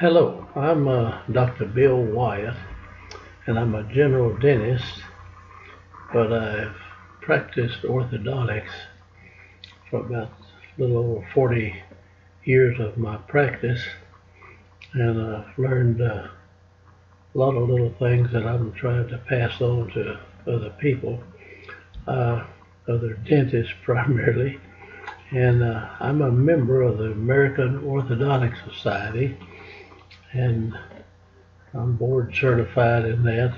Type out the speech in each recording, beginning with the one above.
Hello, I'm uh, Dr. Bill Wyatt, and I'm a general dentist, but I've practiced orthodontics for about a little over 40 years of my practice, and I've learned uh, a lot of little things that I'm trying to pass on to other people, uh, other dentists primarily. And uh, I'm a member of the American Orthodontic Society, and I'm board certified in that.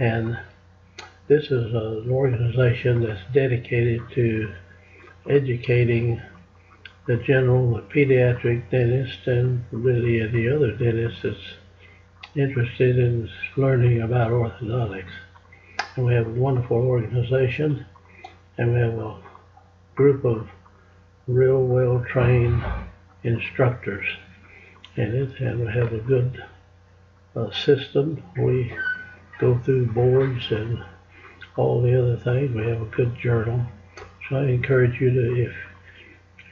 And this is an organization that's dedicated to educating the general, the pediatric dentist, and really any other dentist that's interested in learning about orthodontics. And we have a wonderful organization, and we have a group of real well trained instructors in it, and we have a good uh, system. We go through boards and all the other things. We have a good journal. So I encourage you to, if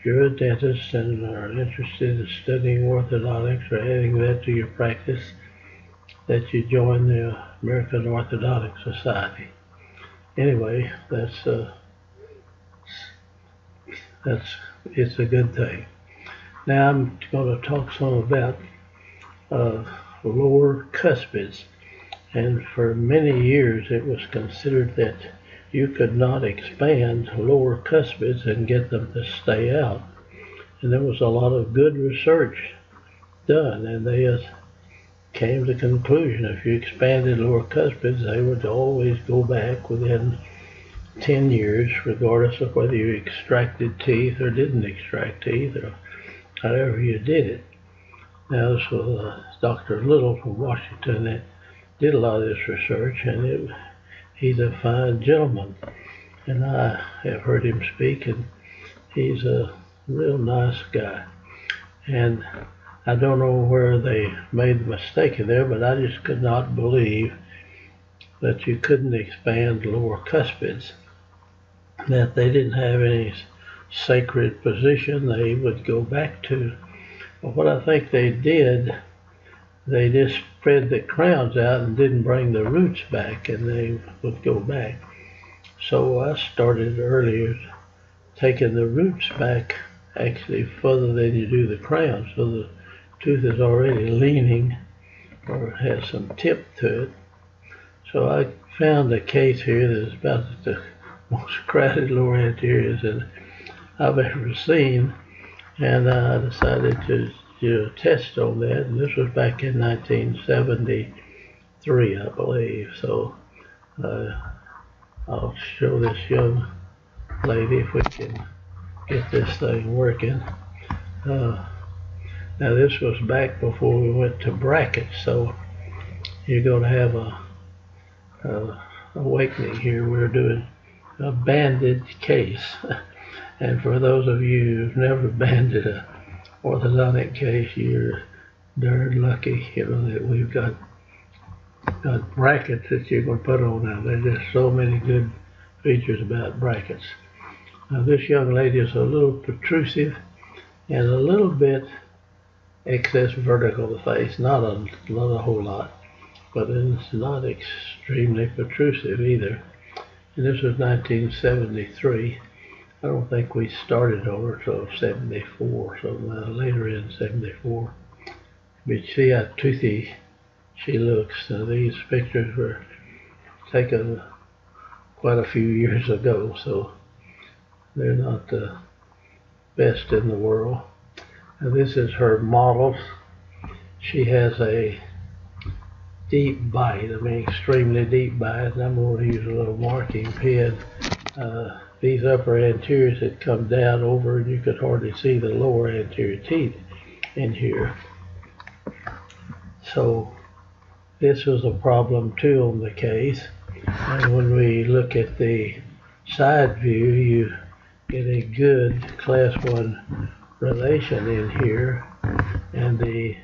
you're a dentist and are interested in studying orthodontics or adding that to your practice, that you join the American Orthodontic Society. Anyway, that's uh, that's it's a good thing. Now I'm going to talk some about uh, lower cuspids, and for many years it was considered that you could not expand lower cuspids and get them to stay out, and there was a lot of good research done, and they came to the conclusion if you expanded lower cuspids, they would always go back within 10 years, regardless of whether you extracted teeth or didn't extract teeth or however you did it. Now, this was uh, Dr. Little from Washington that did a lot of this research, and it, he's a fine gentleman. And I have heard him speak, and he's a real nice guy. And I don't know where they made the mistake in there, but I just could not believe that you couldn't expand lower cuspids that they didn't have any sacred position they would go back to. But what I think they did, they just spread the crowns out and didn't bring the roots back, and they would go back. So I started earlier taking the roots back actually further than you do the crown, so the tooth is already leaning or has some tip to it. So I found a case here that's about the most crowded lower anteriors that I've ever seen, and I decided to do a test on that. And this was back in 1973, I believe. So uh, I'll show this young lady if we can get this thing working. Uh, now this was back before we went to brackets, so you're going to have a, a awakening here. We're doing a banded case. and for those of you who've never banded a orthodontic case, you're darn lucky, you know, that we've got got brackets that you can put on now. There's just so many good features about brackets. Now this young lady is a little protrusive and a little bit excess vertical the face, not a, not a whole lot, but it's not extremely protrusive either and this was 1973. I don't think we started over till 74, so uh, later in 74. But see how toothy she looks. Now, these pictures were taken quite a few years ago, so they're not the best in the world. Now, this is her model. She has a deep bite, I mean extremely deep bite, I'm going to use a little marking pen. Uh, these upper anteriors had come down over and you could hardly see the lower anterior teeth in here. So this was a problem too on the case. And when we look at the side view, you get a good class one relation in here. And the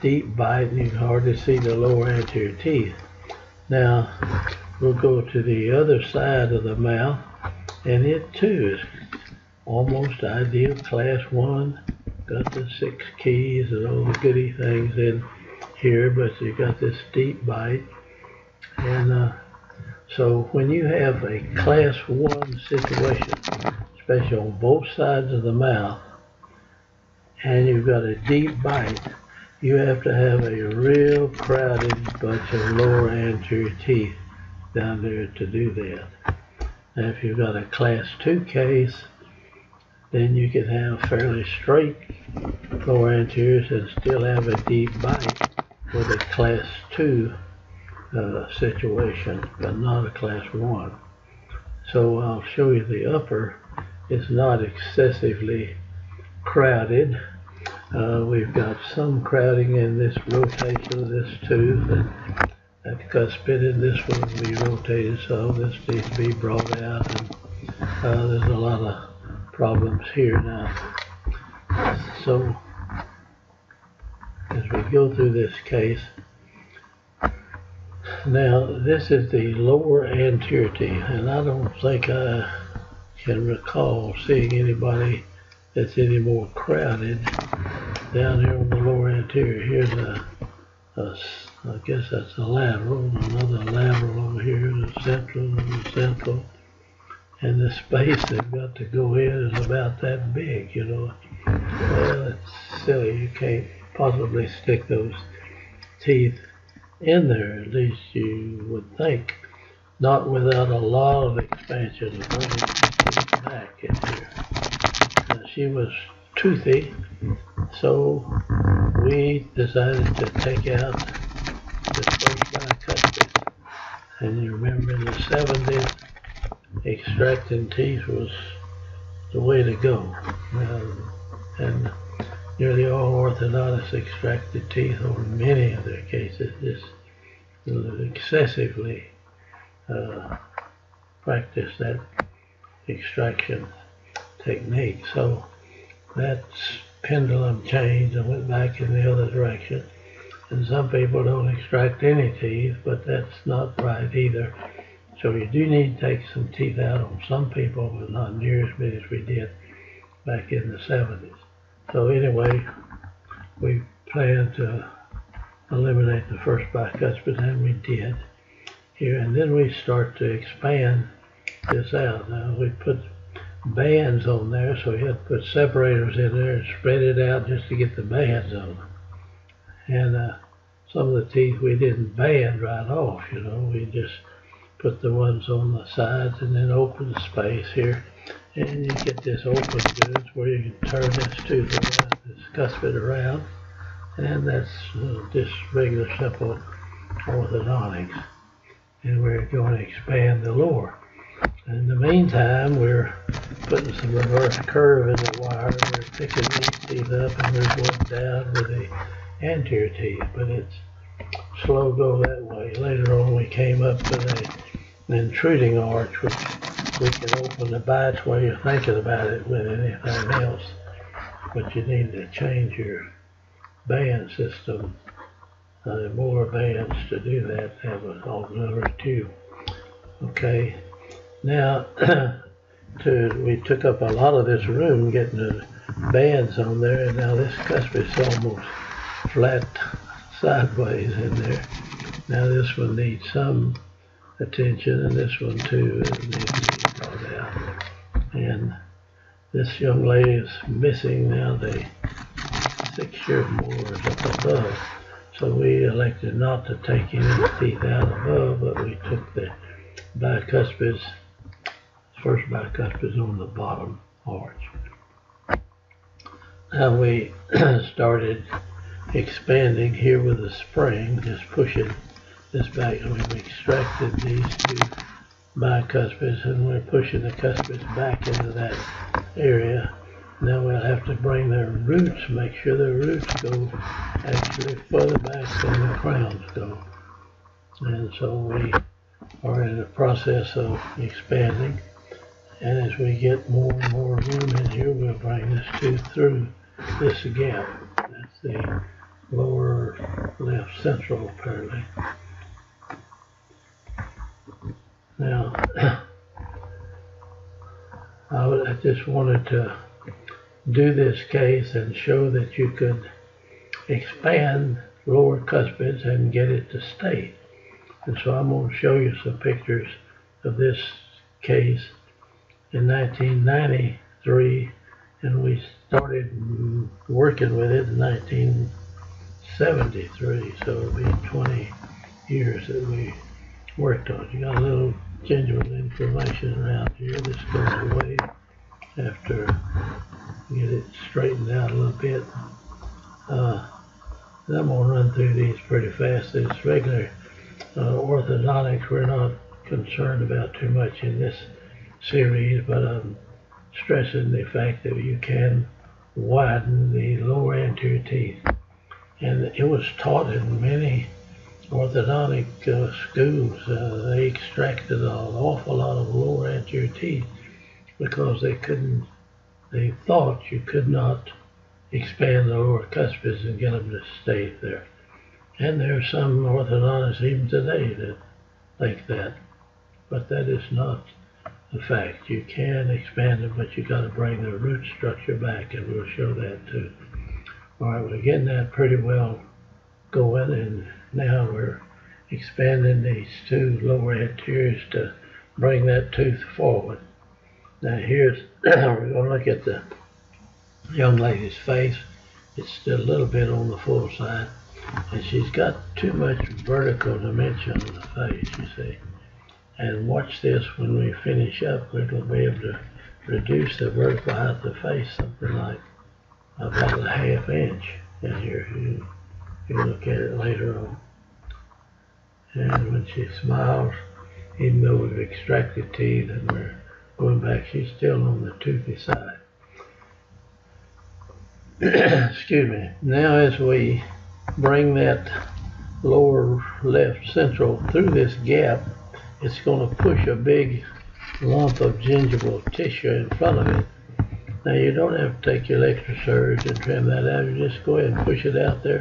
deep bite you can hardly see the lower anterior teeth. Now we'll go to the other side of the mouth and it too is almost ideal class 1 got the six keys and all the goody things in here, but you got this deep bite. And uh, so when you have a class one situation, especially on both sides of the mouth, and you've got a deep bite, you have to have a real crowded bunch of lower anterior teeth down there to do that. Now if you've got a class two case, then you can have fairly straight lower anteriors and still have a deep bite with a class two uh, situation, but not a class one. So I'll show you the upper is not excessively crowded. Uh, we've got some crowding in this rotation of this tooth that and this one will be rotated so this needs to be brought out and uh, there's a lot of problems here now. So as we go through this case, now this is the lower anterior and I don't think I can recall seeing anybody that's any more crowded down here on the lower anterior. Here's a, a I guess that's a lateral, another lateral over here, the central and the central. And the space they've got to go in is about that big, you know. Well, it's silly. You can't possibly stick those teeth in there, at least you would think. Not without a lot of expansion of teeth back in here. Now, she was toothy, so we decided to take out bicuspid. And you remember in the 70s, extracting teeth was the way to go. Um, and nearly all orthodontists extracted teeth on many of their cases. Just excessively uh, that extraction technique. So that pendulum changed and went back in the other direction. And some people don't extract any teeth, but that's not right either. So you do need to take some teeth out on some people, but not near as many as we did back in the 70s. So anyway, we planned to eliminate the first bicuspid, and we did here. And then we start to expand this out. Now we put bands on there, so we had to put separators in there and spread it out just to get the bands on. And uh, some of the teeth we didn't band right off, you know, we just put the ones on the sides and then open the space here. And you get this open goods where you can turn this tooth around, this cuspid around. And that's uh, just regular simple orthodontics. And we're going to expand the lower. In the meantime, we're putting some reverse curve in the wire. We're picking these teeth up and we're going down with the anterior teeth, but it's slow go that way. Later on, we came up with a, an intruding arch, which we can open the bites while you're thinking about it with anything else. But you need to change your band system, uh, more bands to do that, have an auxiliary tube. Okay, now to, we took up a lot of this room getting the bands on there, and now this cuspid is almost flat sideways in there. Now this one needs some attention, and this one too. And this young lady is missing now the six-year molars up above. So we elected not to take any teeth out above, but we took the bicuspids, first bicuspids on the bottom arch. Now we started expanding here with a spring, just pushing this back. And we've extracted these two bicuspids and we're pushing the cuspids back into that area. Now we'll have to bring their roots, make sure their roots go actually further back than the crowns go. And so we are in the process of expanding. And as we get more and more room in here, we'll bring this tooth through this gap. That's the lower left central apparently. Now, I, just wanted to do this case and show that you could expand lower cuspids and get it to stay. And so I'm going to show you some pictures of this case in 1993 and we started working with it in 1973 so it'll be 20 years that we worked on it. You got a little gingival inflammation around here. This goes away after you get it straightened out a little bit. Uh, I'm going to run through these pretty fast. It's regular uh, orthodontics we're not concerned about too much in this series, but I'm stressing the fact that you can widen the lower anterior teeth. And it was taught in many orthodontic uh, schools. Uh, they extracted an awful lot of lower anterior teeth because they couldn't, they thought you could not expand the lower cuspids and get them to stay there. And there are some orthodontists even today that think that. But that is not the fact. You can expand them, but you got to bring the root structure back, and we'll show that too. All right, we're getting that pretty well going, and now we're expanding these two lower anteriors to bring that tooth forward. Now here's, we're going to look at the young lady's face. It's still a little bit on the full side. And she's got too much vertical dimension on the face, you see. And watch this when we finish up, we're going to be able to reduce the vertical height of the face something like about a half inch in here. You, you look at it later on. And when she smiles, even though we've extracted teeth and we're going back, she's still on the toothy side. excuse me. Now as we bring that lower left central through this gap, it's going to push a big lump of gingival tissue in front of it. Now you don't have to take your electrosurge and trim that out. You just go ahead and push it out there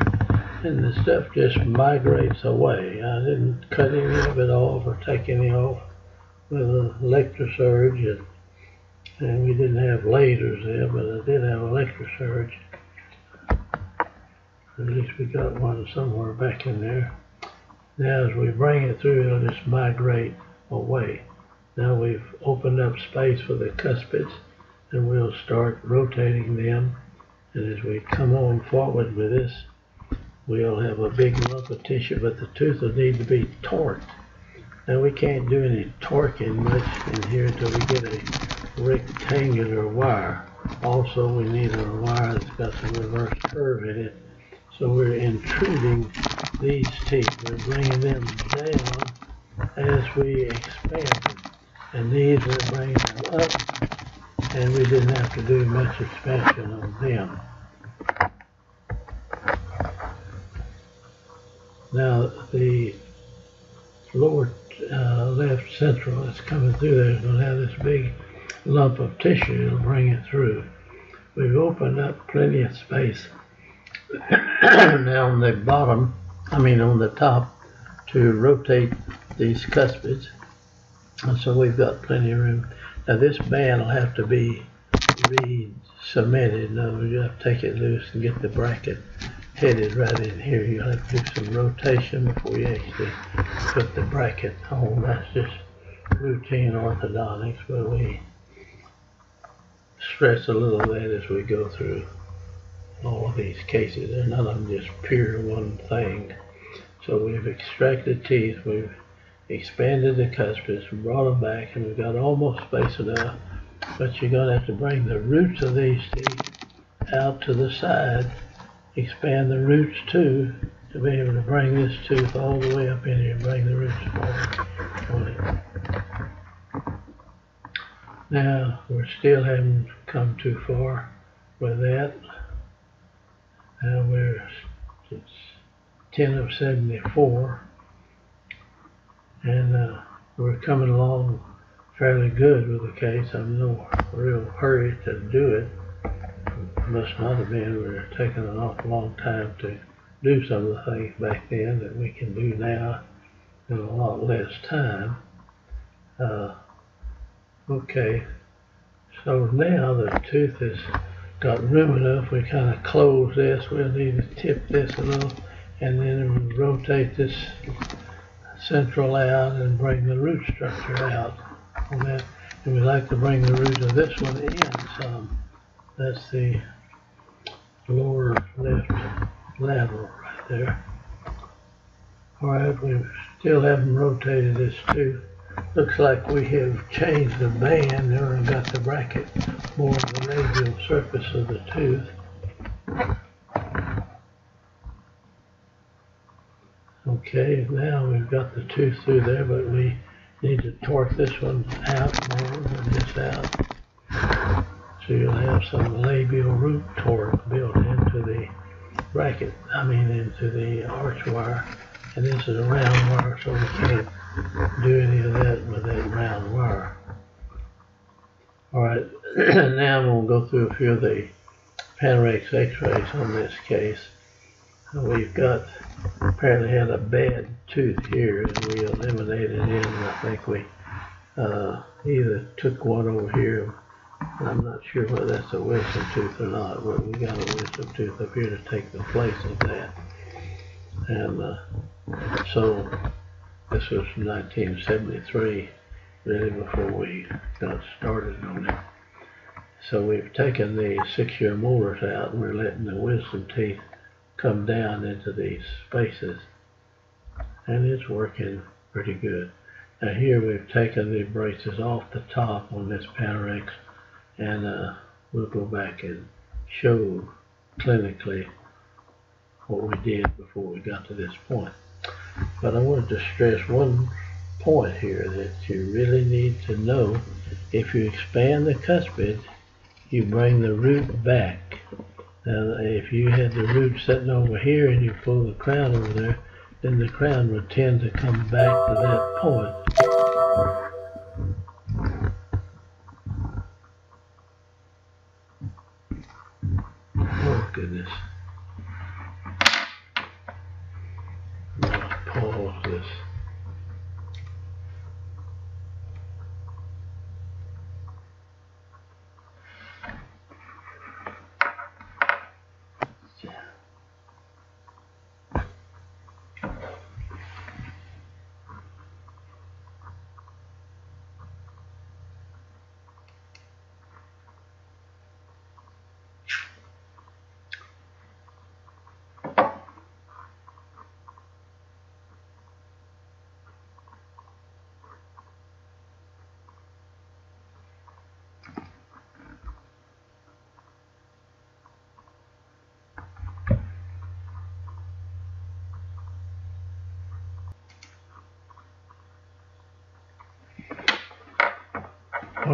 and the stuff just migrates away. I didn't cut any of it off or take any off with an electrosurge and, and we didn't have lasers there, but I did have electrosurge. At least we got one somewhere back in there. Now as we bring it through, it'll just migrate away. Now we've opened up space for the cuspids and we'll start rotating them. And as we come on forward with this, we'll have a big lump of tissue, but the tooth will need to be torqued. Now we can't do any torquing much in here until we get a rectangular wire. Also, we need a wire that's got some reverse curve in it so we're intruding these teeth. We're bringing them down as we expand them. And these we're bringing them up, and we didn't have to do much expansion on them. Now the lower uh, left central that's coming through there is going to have this big lump of tissue. It'll bring it through. We've opened up plenty of space now on the bottom, I mean on the top, to rotate these cuspids. And so we've got plenty of room. Now this band will have to be re-cemented. No, you have to take it loose and get the bracket headed right in here. You'll have to do some rotation before you actually put the bracket on. That's just routine orthodontics, but we stress a little of that as we go through all of these cases. They're none of them just pure one thing. So we've extracted teeth, we've expanded the cuspids, brought them back, and we've got almost space enough. But you're going to have to bring the roots of these teeth out to the side, expand the roots too, to be able to bring this tooth all the way up in here and bring the roots forward. Now, we're still haven't come too far with that. Now we're it's 10 of 74 and uh, we're coming along fairly good with the case. I'm no real hurry to do it. it must not have been. We are taking an awful long time to do some of the things back then that we can do now in a lot less time. Uh, okay, so now the tooth is got room enough, we kind of close this. We'll need to tip this a little, and then rotate this central out and bring the root structure out. And we like to bring the root of this one in some. That's the lower left lateral right there. All right, we still haven't rotated this too. Looks like we have changed the band there and got the bracket more on the radial surface of the tooth. Okay, now we've got the tooth through there, but we need to torque this one out more than this out. So you'll have some labial root torque built into the bracket, I mean into the arch wire. And this is a round wire, so we can't do any of that with that round wire. Alright, now I'm going to go through a few of the Panorex x-rays on this case. We've got, apparently had a bad tooth here and we eliminated it and I think we uh, either took one over here I'm not sure whether that's a wisdom tooth or not, but we got a wisdom tooth up here to take the place of that. And uh, so this was 1973, really before we got started on it. So we've taken the six-year molars out and we're letting the wisdom teeth come down into these spaces. And it's working pretty good. Now here we've taken the braces off the top on this Panorex and uh, we'll go back and show clinically what we did before we got to this point. But I wanted to stress one point here that you really need to know. If you expand the cuspid, you bring the root back. Now, if you had the root sitting over here and you pull the crown over there, then the crown would tend to come back to that point.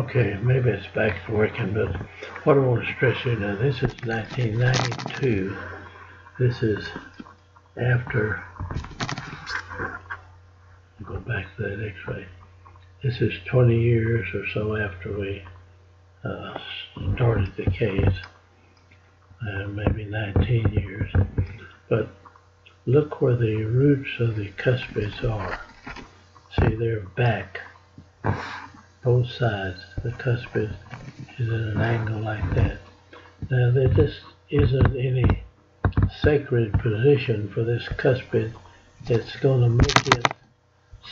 Okay, maybe it's back to working, but what I want to stress here now, this is 1992. This is after, go back to that x-ray. This is 20 years or so after we uh, started the case, uh, maybe 19 years. But look where the roots of the cuspids are. See, they're back both sides. The cuspid is at an angle like that. Now there just isn't any sacred position for this cuspid that's going to make it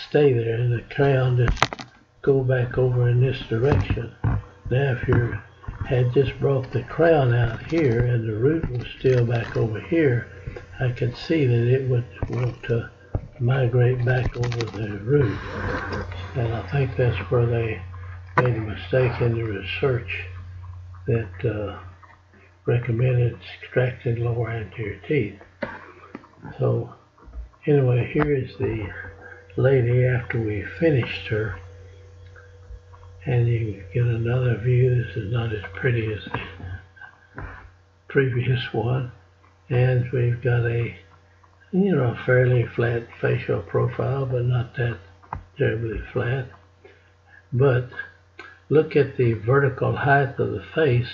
stay there and the crown just go back over in this direction. Now if you had just brought the crown out here and the root was still back over here, I could see that it would want to migrate back over the root. And I think that's where they made a mistake in the research that uh, recommended extracting lower anterior teeth. So anyway, here is the lady after we finished her. And you get another view. This is not as pretty as the previous one. And we've got a you know, fairly flat facial profile, but not that terribly flat. But look at the vertical height of the face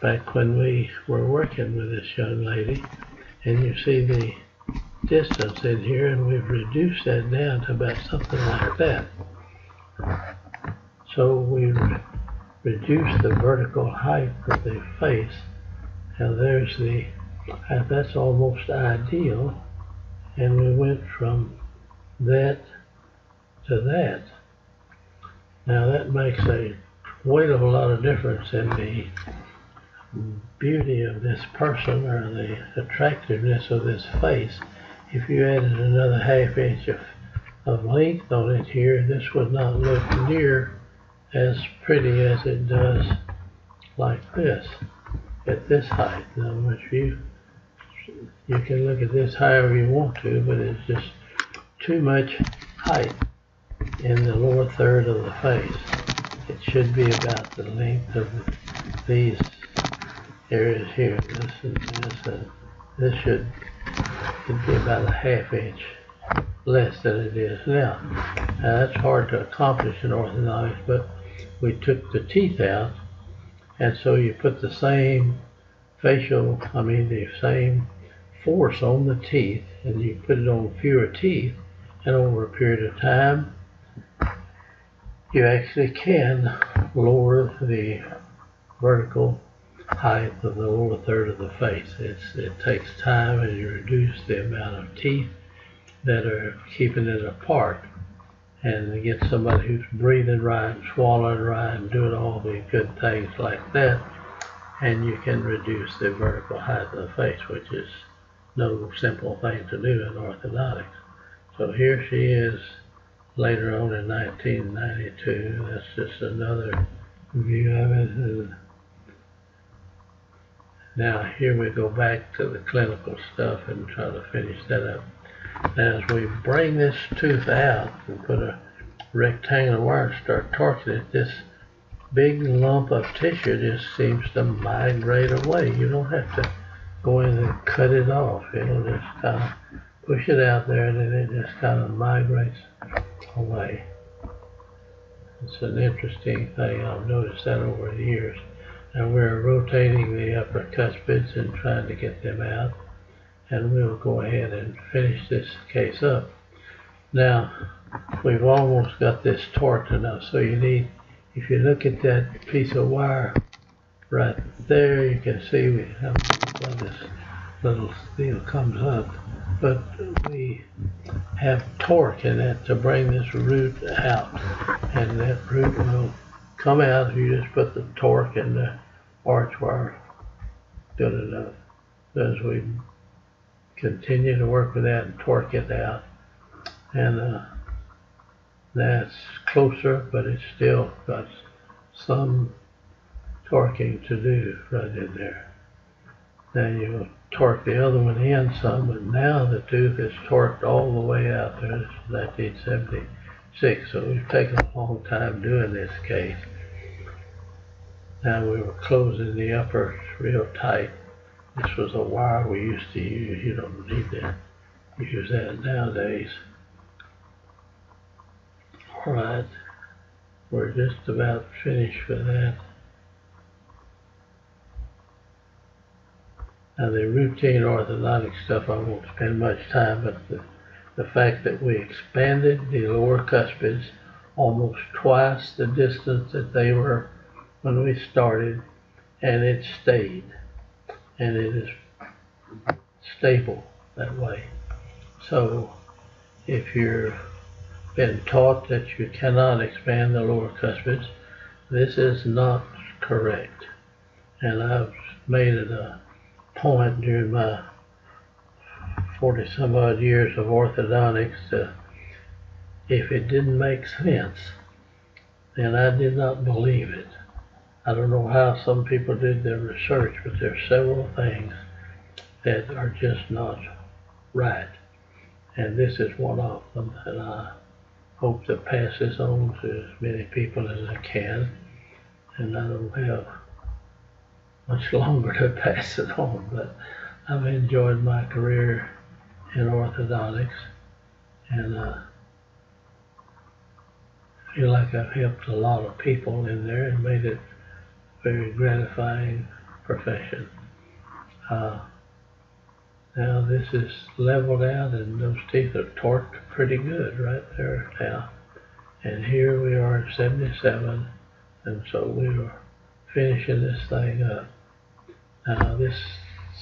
back when we were working with this young lady, and you see the distance in here, and we've reduced that down to about something like that. So we reduce the vertical height of the face. And there's the, and that's almost ideal. And we went from that to that. Now that makes a weight of a lot of difference in the beauty of this person or the attractiveness of this face. If you added another half inch of, of length on it here, this would not look near as pretty as it does like this at this height. Now, if you you can look at this however you want to, but it's just too much height in the lower third of the face. It should be about the length of these areas here. This and this and this should, should be about a half inch less than it is now. Now that's hard to accomplish in orthodontics, but we took the teeth out, and so you put the same facial, I mean the same force on the teeth, and you put it on fewer teeth, and over a period of time, you actually can lower the vertical height of the lower third of the face. It's, it takes time and you reduce the amount of teeth that are keeping it apart and get somebody who's breathing right, swallowing right, and doing all the good things like that, and you can reduce the vertical height of the face, which is no simple thing to do in orthodontics. So here she is later on in 1992. That's just another view of it. Now here we go back to the clinical stuff and try to finish that up. Now as we bring this tooth out and put a rectangular wire and start torquing it, this big lump of tissue just seems to migrate away. You don't have to go in and cut it off. It'll just kind of push it out there and then it just kind of migrates away. It's an interesting thing. I've noticed that over the years and we're rotating the upper cuspids and trying to get them out and we'll go ahead and finish this case up. Now we've almost got this torqued enough so you need if you look at that piece of wire right there you can see we have this little steel comes up but we have torque in it to bring this root out and that root will come out if you just put the torque in the arch wire good enough. As we continue to work with that and torque it out, and uh, that's closer, but it's still got some torquing to do right in there. Then you uh, torque the other one in some, but now the tooth is torqued all the way out there. It's 1976, so we've taken a long time doing this case. Now we were closing the upper real tight. This was a wire we used to use. You don't need that. use that nowadays. Alright, we're just about finished with that. Now the routine orthodontic stuff I won't spend much time, but the, the fact that we expanded the lower cuspids almost twice the distance that they were when we started and it stayed and it is stable that way. So if you've been taught that you cannot expand the lower cuspids, this is not correct. And I've made it a point during my 40 some odd years of orthodontics to, if it didn't make sense, then I did not believe it. I don't know how some people did their research, but there are several things that are just not right. And this is one of them. And I hope to pass this on to as many people as I can. And I don't have much longer to pass it on, but I've enjoyed my career in orthodontics. And uh, feel like I've helped a lot of people in there and made it a very gratifying profession. Uh, now this is leveled out and those teeth are torqued pretty good right there now. And here we are at 77 and so we are finishing this thing up. Now this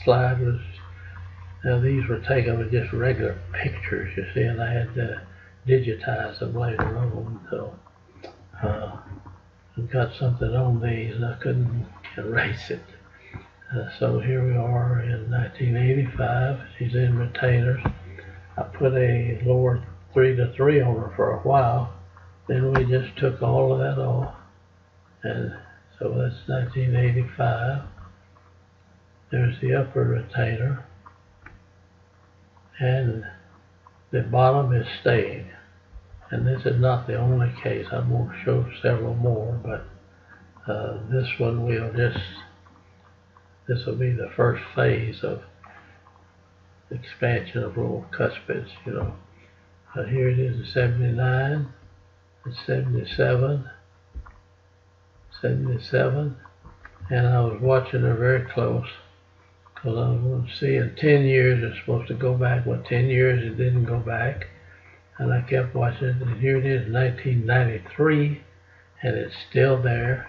slide was, now these were taken with just regular pictures, you see, and I had to digitize them later on, so, uh, I got something on these and I couldn't erase it. Uh, so here we are in 1985. She's in retainers. I put a lower three to three on her for a while. Then we just took all of that off. And so that's 1985. There's the upper retainer. And the bottom is staying. And this is not the only case. I'm going to show several more, but uh, this one we'll just, this will be the first phase of expansion of lower cuspids, you know. Uh, here it is in 79, and 77, 77, and I was watching her very close because I was going to see in 10 years it's supposed to go back. Well, 10 years it didn't go back, and I kept watching and here it is 1993, and it's still there,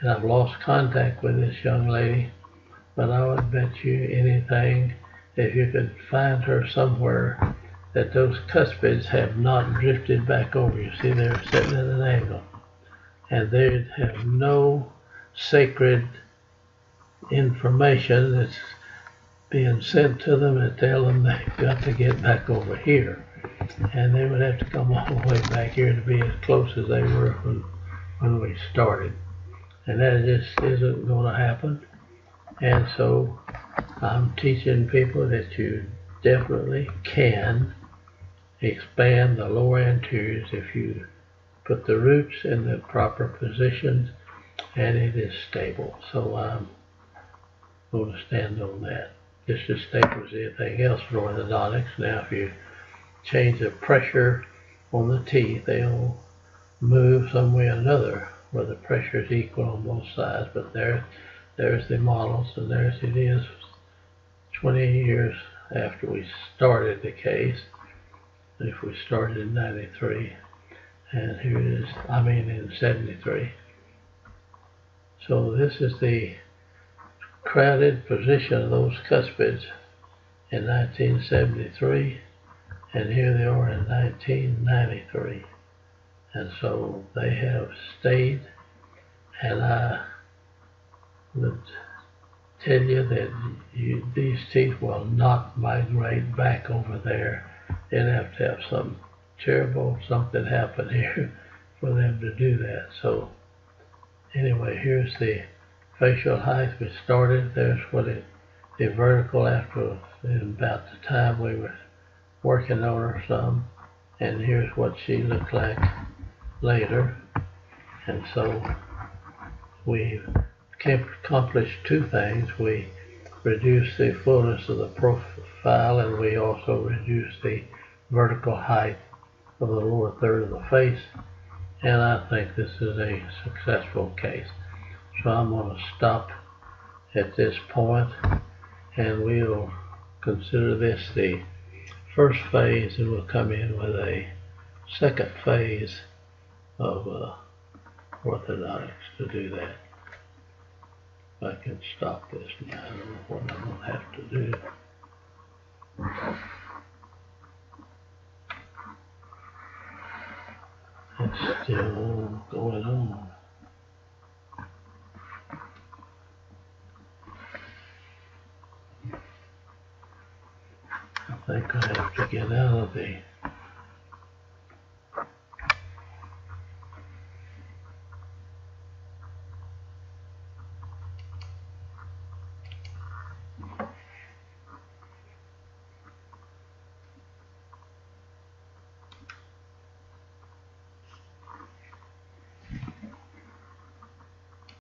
and I've lost contact with this young lady, but I would bet you anything if you could find her somewhere that those cuspids have not drifted back over. You see, they're sitting at an angle. And they have no sacred information that's being sent to them and tell them they've got to get back over here. And they would have to come all the way back here to be as close as they were when, when we started. And that just isn't going to happen. And so I'm teaching people that you definitely can expand the lower anteriors if you put the roots in the proper positions and it is stable. So I'm going to stand on that. Just as stable as anything else for orthodontics. Now if you change the pressure on the teeth, they'll move some way or another where the pressure is equal on both sides. But there, there's the models and there's it is 20 years after we started the case if we started in 93 and here it is I mean in 73 so this is the crowded position of those cuspids in 1973 and here they are in 1993 and so they have stayed and I would tell you that you, these teeth will not migrate back over there. They'd have to have some terrible something happen here for them to do that. So anyway, here's the facial height we started. There's what it, the vertical after about the time we were working on her some. And here's what she looked like later. And so we accomplished two things. We reduced the fullness of the profile and we also reduced the vertical height of the lower third of the face. And I think this is a successful case. So I'm going to stop at this point and we'll consider this the first phase and we'll come in with a second phase of uh, orthodontics to do that. I can stop this now. I don't know what I'm going to have to do. It's still going on. Think I have to get out of the